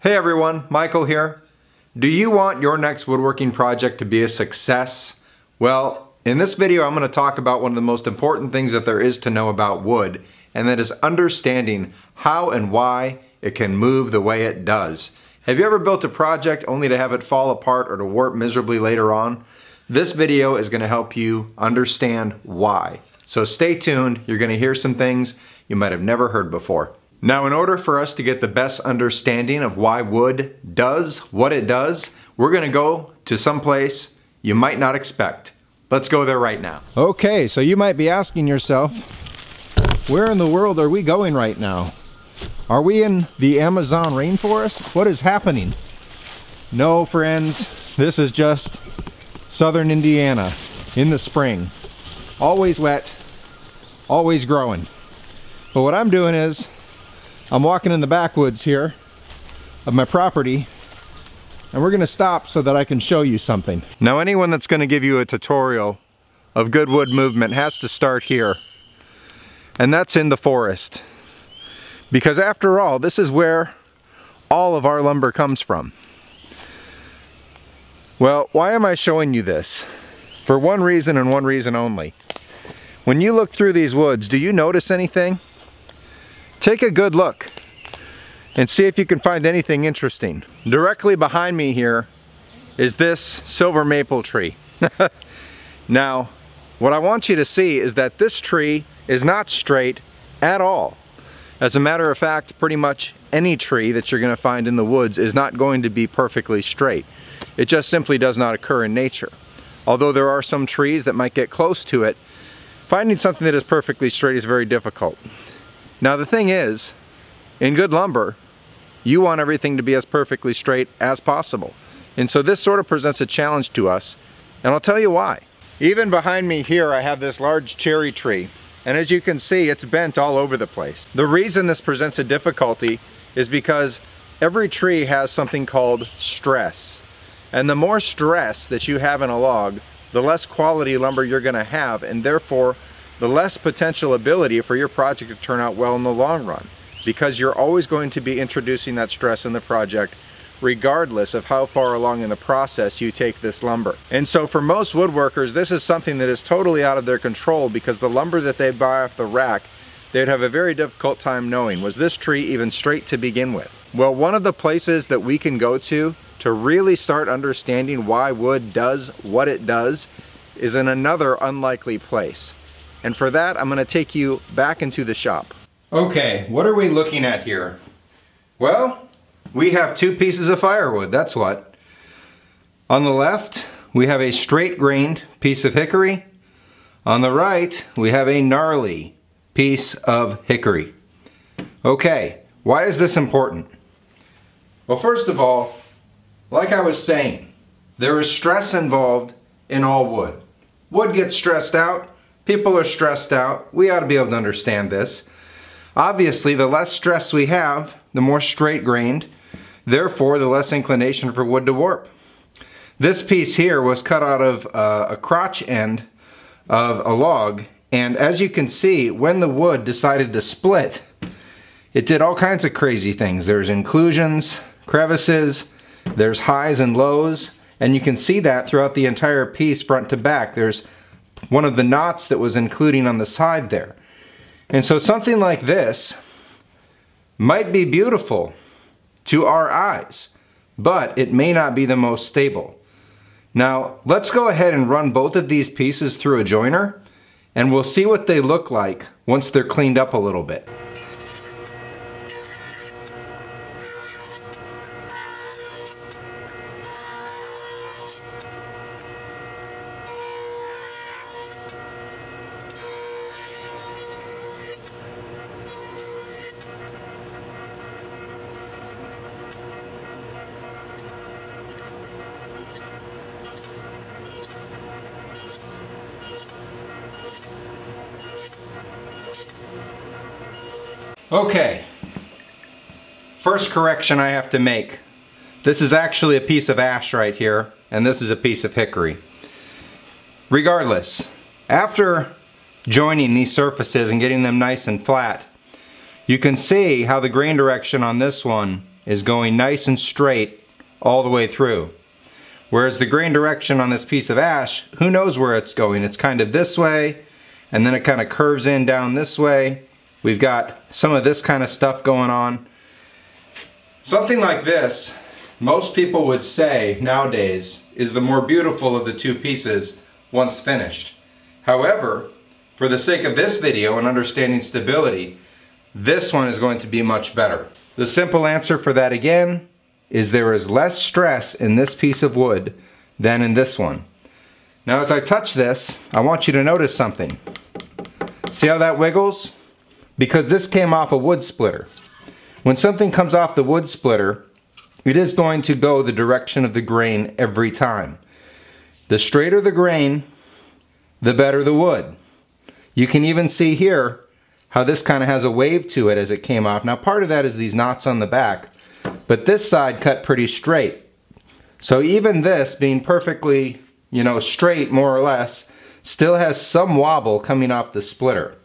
Hey everyone, Michael here. Do you want your next woodworking project to be a success? Well, in this video I'm going to talk about one of the most important things that there is to know about wood, and that is understanding how and why it can move the way it does. Have you ever built a project only to have it fall apart or to warp miserably later on? This video is going to help you understand why. So stay tuned, you're going to hear some things you might have never heard before. Now in order for us to get the best understanding of why wood does what it does, we're gonna go to some place you might not expect. Let's go there right now. Okay, so you might be asking yourself, where in the world are we going right now? Are we in the Amazon rainforest? What is happening? No, friends, this is just southern Indiana in the spring. Always wet, always growing. But what I'm doing is I'm walking in the backwoods here of my property and we're gonna stop so that I can show you something. Now anyone that's gonna give you a tutorial of good wood movement has to start here. And that's in the forest. Because after all, this is where all of our lumber comes from. Well, why am I showing you this? For one reason and one reason only. When you look through these woods, do you notice anything? Take a good look and see if you can find anything interesting. Directly behind me here is this silver maple tree. now, what I want you to see is that this tree is not straight at all. As a matter of fact, pretty much any tree that you're gonna find in the woods is not going to be perfectly straight. It just simply does not occur in nature. Although there are some trees that might get close to it, finding something that is perfectly straight is very difficult. Now the thing is, in good lumber, you want everything to be as perfectly straight as possible. And so this sort of presents a challenge to us, and I'll tell you why. Even behind me here, I have this large cherry tree, and as you can see, it's bent all over the place. The reason this presents a difficulty is because every tree has something called stress. And the more stress that you have in a log, the less quality lumber you're gonna have, and therefore the less potential ability for your project to turn out well in the long run because you're always going to be introducing that stress in the project regardless of how far along in the process you take this lumber. And so for most woodworkers, this is something that is totally out of their control because the lumber that they buy off the rack, they'd have a very difficult time knowing, was this tree even straight to begin with? Well, one of the places that we can go to to really start understanding why wood does what it does is in another unlikely place. And for that, I'm gonna take you back into the shop. Okay, what are we looking at here? Well, we have two pieces of firewood, that's what. On the left, we have a straight grained piece of hickory. On the right, we have a gnarly piece of hickory. Okay, why is this important? Well, first of all, like I was saying, there is stress involved in all wood. Wood gets stressed out, People are stressed out. We ought to be able to understand this. Obviously, the less stress we have, the more straight grained, therefore the less inclination for wood to warp. This piece here was cut out of uh, a crotch end of a log, and as you can see, when the wood decided to split, it did all kinds of crazy things. There's inclusions, crevices, there's highs and lows, and you can see that throughout the entire piece front to back. There's one of the knots that was including on the side there. And so something like this might be beautiful to our eyes, but it may not be the most stable. Now, let's go ahead and run both of these pieces through a joiner, and we'll see what they look like once they're cleaned up a little bit. Okay, first correction I have to make. This is actually a piece of ash right here, and this is a piece of hickory. Regardless, after joining these surfaces and getting them nice and flat, you can see how the grain direction on this one is going nice and straight all the way through. Whereas the grain direction on this piece of ash, who knows where it's going? It's kind of this way, and then it kind of curves in down this way. We've got some of this kind of stuff going on. Something like this, most people would say nowadays, is the more beautiful of the two pieces once finished. However, for the sake of this video and understanding stability, this one is going to be much better. The simple answer for that again is there is less stress in this piece of wood than in this one. Now as I touch this, I want you to notice something. See how that wiggles? Because this came off a wood splitter. When something comes off the wood splitter, it is going to go the direction of the grain every time. The straighter the grain, the better the wood. You can even see here how this kind of has a wave to it as it came off. Now part of that is these knots on the back, but this side cut pretty straight. So even this being perfectly, you know, straight more or less, still has some wobble coming off the splitter.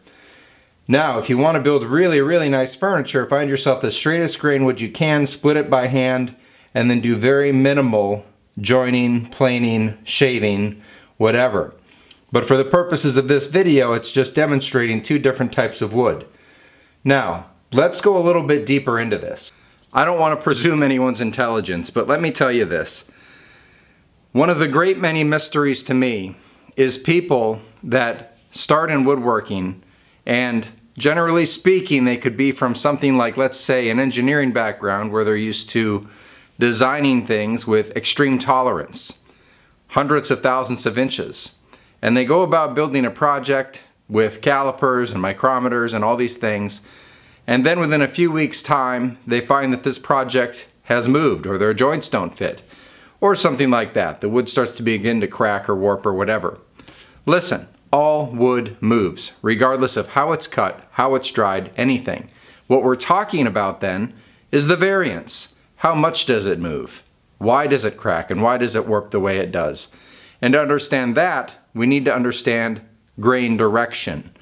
Now, if you want to build really, really nice furniture, find yourself the straightest grain wood you can, split it by hand, and then do very minimal joining, planing, shaving, whatever. But for the purposes of this video, it's just demonstrating two different types of wood. Now, let's go a little bit deeper into this. I don't want to presume anyone's intelligence, but let me tell you this. One of the great many mysteries to me is people that start in woodworking and generally speaking they could be from something like let's say an engineering background where they're used to designing things with extreme tolerance hundreds of thousands of inches and they go about building a project with calipers and micrometers and all these things and then within a few weeks time, they find that this project has moved or their joints don't fit or something like that. The wood starts to begin to crack or warp or whatever. Listen, all wood moves, regardless of how it's cut, how it's dried, anything. What we're talking about then is the variance. How much does it move? Why does it crack and why does it warp the way it does? And to understand that, we need to understand grain direction.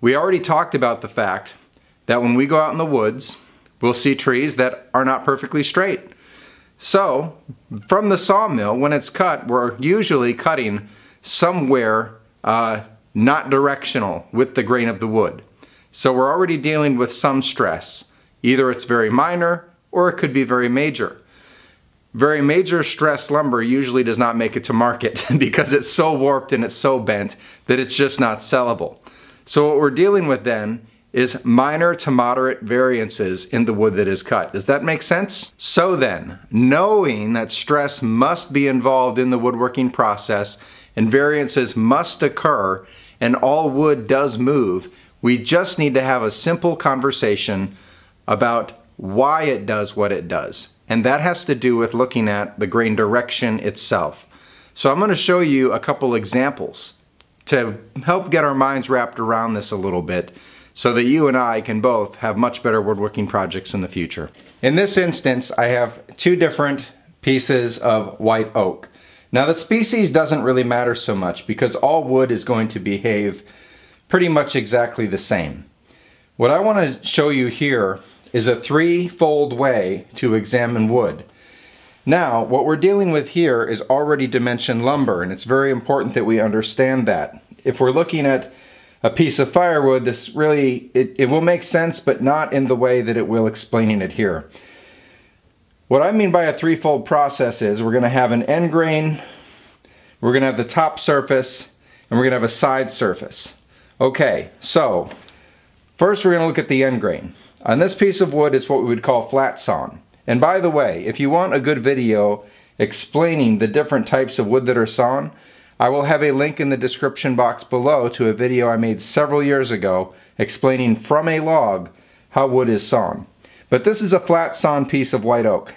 We already talked about the fact that when we go out in the woods, we'll see trees that are not perfectly straight. So, from the sawmill, when it's cut, we're usually cutting somewhere uh, not directional with the grain of the wood. So we're already dealing with some stress. Either it's very minor or it could be very major. Very major stress lumber usually does not make it to market because it's so warped and it's so bent that it's just not sellable. So what we're dealing with then is minor to moderate variances in the wood that is cut. Does that make sense? So then, knowing that stress must be involved in the woodworking process and variances must occur and all wood does move, we just need to have a simple conversation about why it does what it does. And that has to do with looking at the grain direction itself. So I'm going to show you a couple examples to help get our minds wrapped around this a little bit so that you and I can both have much better woodworking projects in the future. In this instance, I have two different pieces of white oak. Now the species doesn't really matter so much because all wood is going to behave pretty much exactly the same. What I want to show you here is a three-fold way to examine wood. Now, what we're dealing with here is already dimension lumber, and it's very important that we understand that. If we're looking at a piece of firewood, this really, it, it will make sense, but not in the way that it will explaining it here. What I mean by a threefold process is we're gonna have an end grain, we're gonna have the top surface, and we're gonna have a side surface. Okay, so first we're gonna look at the end grain. On this piece of wood, it's what we would call flat sawn. And by the way, if you want a good video explaining the different types of wood that are sawn, I will have a link in the description box below to a video I made several years ago explaining from a log how wood is sawn. But this is a flat sawn piece of white oak.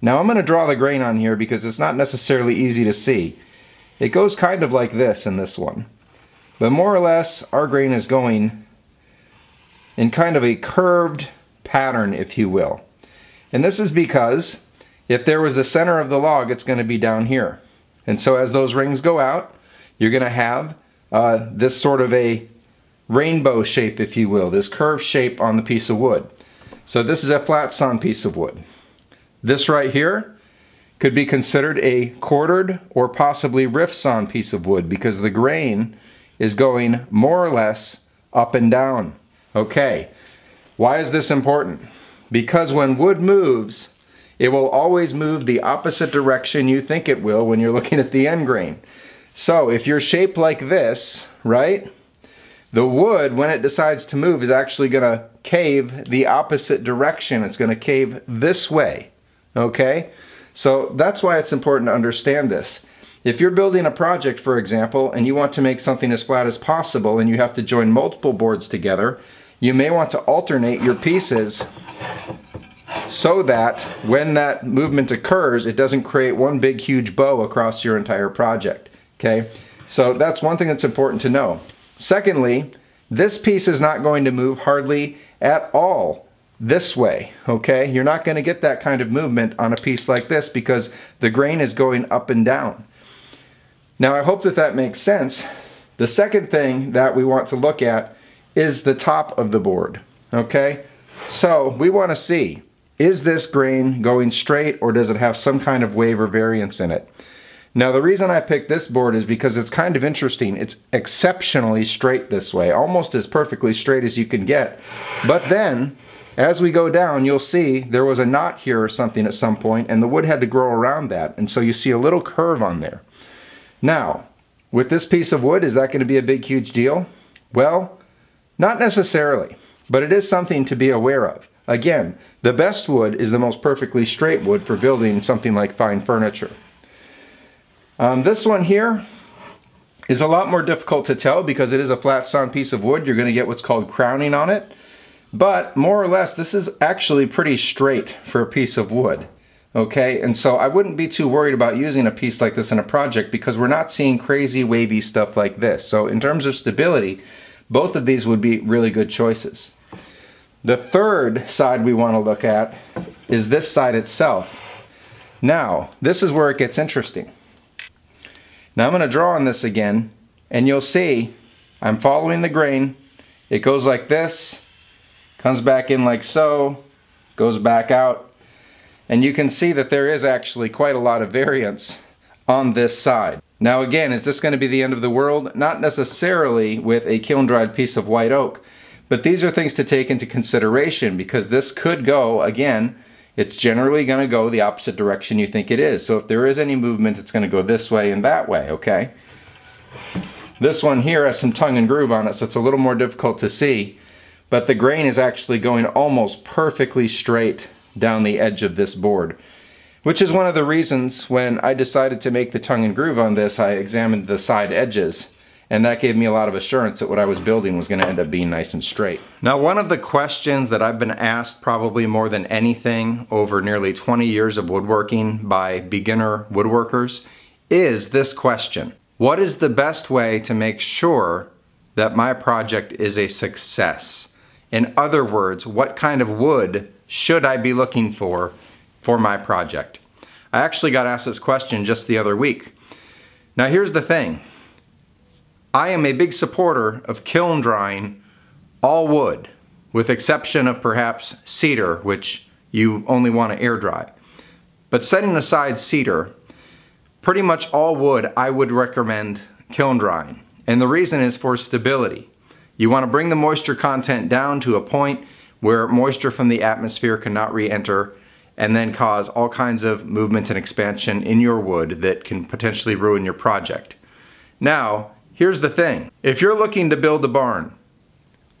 Now I'm going to draw the grain on here because it's not necessarily easy to see. It goes kind of like this in this one. But more or less our grain is going in kind of a curved pattern if you will. And this is because if there was the center of the log it's going to be down here. And so as those rings go out, you're going to have uh, this sort of a rainbow shape, if you will, this curved shape on the piece of wood. So this is a flat sawn piece of wood. This right here could be considered a quartered or possibly rift sawn piece of wood because the grain is going more or less up and down. Okay, why is this important? Because when wood moves, it will always move the opposite direction you think it will when you're looking at the end grain. So if you're shaped like this, right, the wood, when it decides to move, is actually going to cave the opposite direction. It's going to cave this way, okay? So that's why it's important to understand this. If you're building a project, for example, and you want to make something as flat as possible and you have to join multiple boards together, you may want to alternate your pieces so that when that movement occurs, it doesn't create one big huge bow across your entire project, okay? So that's one thing that's important to know. Secondly, this piece is not going to move hardly at all this way, okay? You're not gonna get that kind of movement on a piece like this because the grain is going up and down. Now I hope that that makes sense. The second thing that we want to look at is the top of the board, okay? So we wanna see, is this grain going straight or does it have some kind of wave or variance in it? Now the reason I picked this board is because it's kind of interesting. It's exceptionally straight this way, almost as perfectly straight as you can get. But then, as we go down, you'll see there was a knot here or something at some point and the wood had to grow around that. And so you see a little curve on there. Now, with this piece of wood, is that going to be a big, huge deal? Well, not necessarily, but it is something to be aware of. Again, the best wood is the most perfectly straight wood for building something like fine furniture. Um, this one here is a lot more difficult to tell because it is a flat sawn piece of wood. You're going to get what's called crowning on it. But more or less, this is actually pretty straight for a piece of wood. Okay, and so I wouldn't be too worried about using a piece like this in a project because we're not seeing crazy wavy stuff like this. So in terms of stability, both of these would be really good choices. The third side we want to look at is this side itself. Now, this is where it gets interesting. Now I'm going to draw on this again and you'll see I'm following the grain. It goes like this, comes back in like so, goes back out. And you can see that there is actually quite a lot of variance on this side. Now again, is this going to be the end of the world? Not necessarily with a kiln dried piece of white oak, but these are things to take into consideration because this could go, again, it's generally going to go the opposite direction you think it is. So if there is any movement, it's going to go this way and that way, okay? This one here has some tongue and groove on it, so it's a little more difficult to see. But the grain is actually going almost perfectly straight down the edge of this board. Which is one of the reasons when I decided to make the tongue and groove on this, I examined the side edges and that gave me a lot of assurance that what I was building was going to end up being nice and straight. Now one of the questions that I've been asked probably more than anything over nearly 20 years of woodworking by beginner woodworkers is this question. What is the best way to make sure that my project is a success? In other words, what kind of wood should I be looking for for my project? I actually got asked this question just the other week. Now here's the thing. I am a big supporter of kiln drying all wood, with exception of perhaps cedar, which you only want to air dry. But setting aside cedar, pretty much all wood I would recommend kiln drying. And the reason is for stability. You want to bring the moisture content down to a point where moisture from the atmosphere cannot re-enter and then cause all kinds of movement and expansion in your wood that can potentially ruin your project. Now, Here's the thing. If you're looking to build a barn,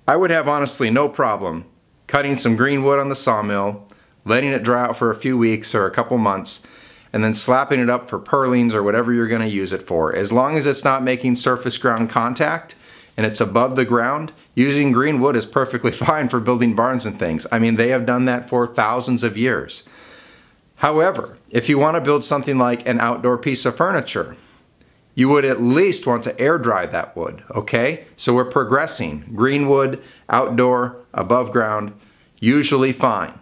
I would have honestly no problem cutting some green wood on the sawmill, letting it dry out for a few weeks or a couple months, and then slapping it up for purlins or whatever you're gonna use it for. As long as it's not making surface ground contact and it's above the ground, using green wood is perfectly fine for building barns and things. I mean, they have done that for thousands of years. However, if you wanna build something like an outdoor piece of furniture, you would at least want to air dry that wood, okay? So we're progressing. Green wood, outdoor, above ground, usually fine.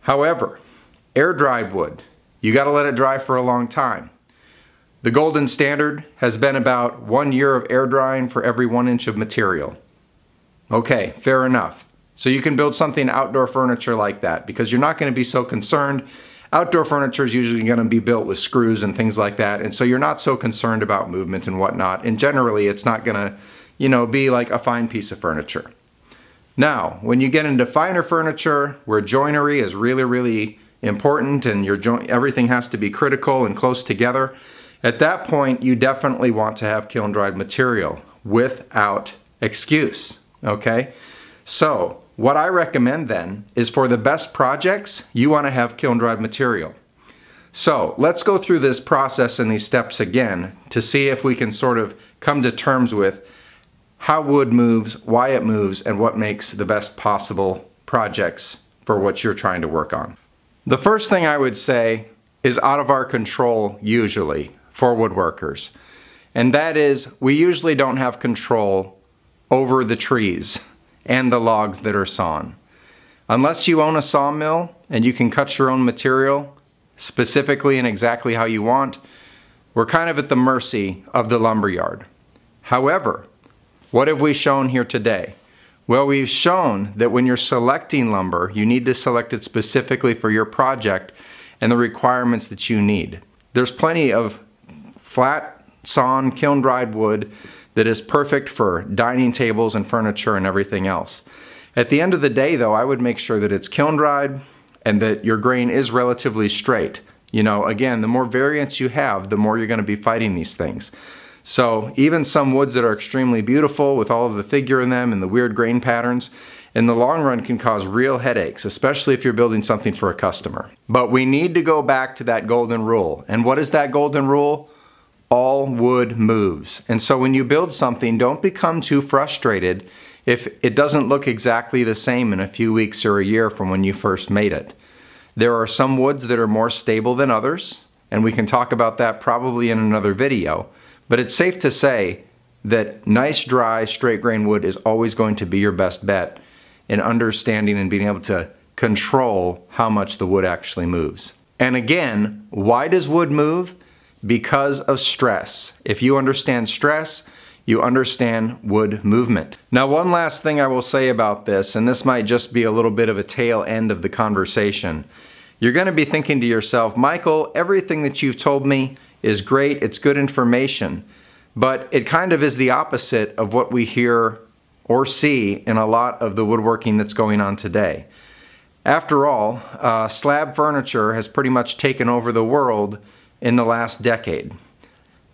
However, air dried wood, you gotta let it dry for a long time. The golden standard has been about one year of air drying for every one inch of material. Okay, fair enough. So you can build something outdoor furniture like that because you're not gonna be so concerned Outdoor furniture is usually going to be built with screws and things like that, and so you're not so concerned about movement and whatnot. And generally, it's not going to, you know, be like a fine piece of furniture. Now, when you get into finer furniture, where joinery is really, really important and your joint everything has to be critical and close together, at that point, you definitely want to have kiln dried material without excuse, okay? So, what I recommend then is for the best projects, you want to have kiln dried material. So, let's go through this process and these steps again to see if we can sort of come to terms with how wood moves, why it moves, and what makes the best possible projects for what you're trying to work on. The first thing I would say is out of our control usually for woodworkers. And that is, we usually don't have control over the trees and the logs that are sawn. Unless you own a sawmill and you can cut your own material specifically and exactly how you want, we're kind of at the mercy of the lumberyard. However, what have we shown here today? Well, we've shown that when you're selecting lumber, you need to select it specifically for your project and the requirements that you need. There's plenty of flat sawn kiln dried wood that is perfect for dining tables and furniture and everything else. At the end of the day though, I would make sure that it's kiln dried and that your grain is relatively straight. You know, again, the more variance you have, the more you're gonna be fighting these things. So even some woods that are extremely beautiful with all of the figure in them and the weird grain patterns, in the long run can cause real headaches, especially if you're building something for a customer. But we need to go back to that golden rule. And what is that golden rule? All wood moves. And so when you build something, don't become too frustrated if it doesn't look exactly the same in a few weeks or a year from when you first made it. There are some woods that are more stable than others, and we can talk about that probably in another video. But it's safe to say that nice, dry, straight grain wood is always going to be your best bet in understanding and being able to control how much the wood actually moves. And again, why does wood move? Because of stress. If you understand stress, you understand wood movement. Now one last thing I will say about this, and this might just be a little bit of a tail end of the conversation. You're gonna be thinking to yourself, Michael, everything that you've told me is great, it's good information, but it kind of is the opposite of what we hear or see in a lot of the woodworking that's going on today. After all, uh, slab furniture has pretty much taken over the world in the last decade.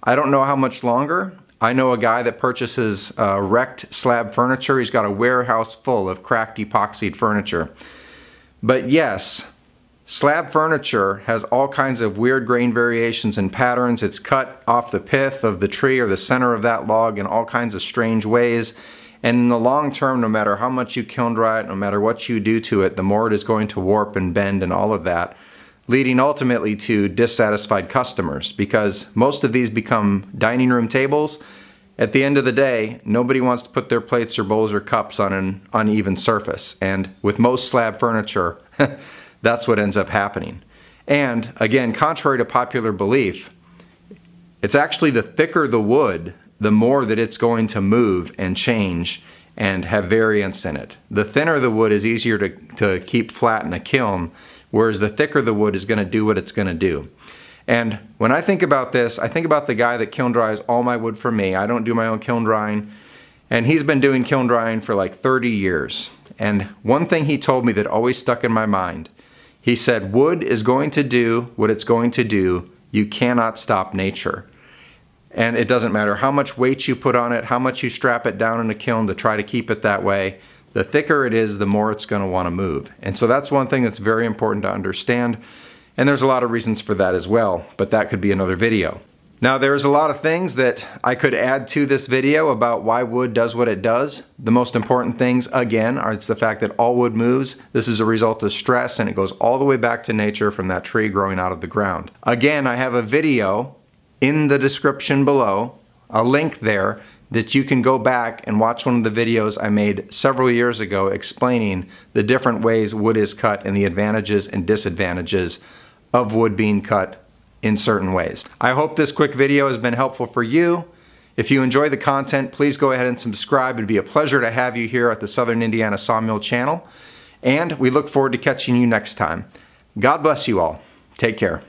I don't know how much longer. I know a guy that purchases uh, wrecked slab furniture. He's got a warehouse full of cracked epoxied furniture. But yes, slab furniture has all kinds of weird grain variations and patterns. It's cut off the pith of the tree or the center of that log in all kinds of strange ways. And in the long term, no matter how much you kiln dry it, no matter what you do to it, the more it is going to warp and bend and all of that leading ultimately to dissatisfied customers because most of these become dining room tables. At the end of the day, nobody wants to put their plates or bowls or cups on an uneven surface. And with most slab furniture, that's what ends up happening. And again, contrary to popular belief, it's actually the thicker the wood, the more that it's going to move and change and have variance in it. The thinner the wood is easier to, to keep flat in a kiln whereas the thicker the wood is going to do what it's going to do. And when I think about this, I think about the guy that kiln dries all my wood for me. I don't do my own kiln drying. And he's been doing kiln drying for like 30 years. And one thing he told me that always stuck in my mind, he said, wood is going to do what it's going to do. You cannot stop nature. And it doesn't matter how much weight you put on it, how much you strap it down in a kiln to try to keep it that way the thicker it is, the more it's gonna wanna move. And so that's one thing that's very important to understand. And there's a lot of reasons for that as well, but that could be another video. Now there's a lot of things that I could add to this video about why wood does what it does. The most important things, again, are it's the fact that all wood moves. This is a result of stress and it goes all the way back to nature from that tree growing out of the ground. Again, I have a video in the description below, a link there that you can go back and watch one of the videos I made several years ago explaining the different ways wood is cut and the advantages and disadvantages of wood being cut in certain ways. I hope this quick video has been helpful for you. If you enjoy the content, please go ahead and subscribe. It'd be a pleasure to have you here at the Southern Indiana Sawmill channel. And we look forward to catching you next time. God bless you all. Take care.